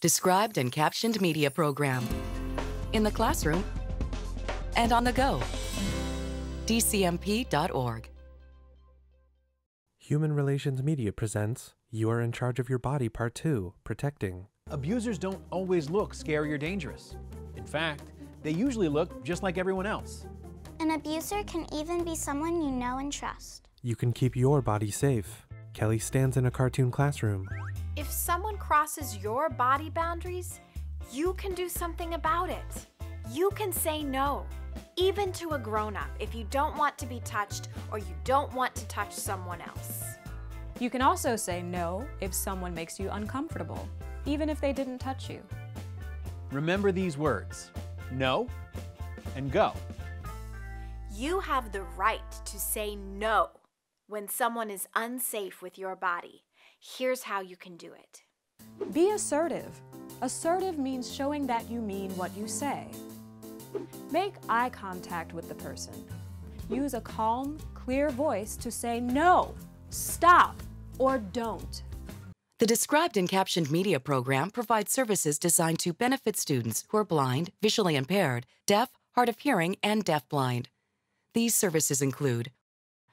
described and captioned media program. In the classroom and on the go. DCMP.org. Human Relations Media presents You Are in Charge of Your Body Part 2 Protecting. Abusers don't always look scary or dangerous. In fact, they usually look just like everyone else. An abuser can even be someone you know and trust. You can keep your body safe. Kelly stands in a cartoon classroom. If someone crosses your body boundaries, you can do something about it. You can say no, even to a grown up, if you don't want to be touched or you don't want to touch someone else. You can also say no if someone makes you uncomfortable, even if they didn't touch you. Remember these words no and go. You have the right to say no when someone is unsafe with your body. Here's how you can do it. Be assertive. Assertive means showing that you mean what you say. Make eye contact with the person. Use a calm, clear voice to say no, stop, or don't. The described and captioned media program provides services designed to benefit students who are blind, visually impaired, deaf, hard of hearing, and deafblind. These services include